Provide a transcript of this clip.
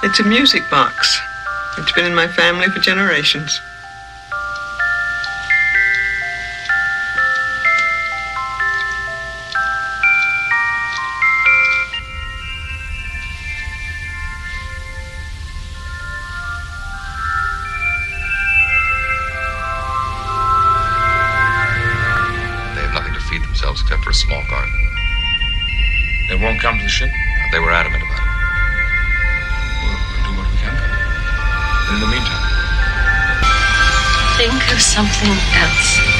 It's a music box. It's been in my family for generations. They have nothing to feed themselves except for a small garden. They won't come to the ship? They were adamant about it. In the meantime, Think of something else.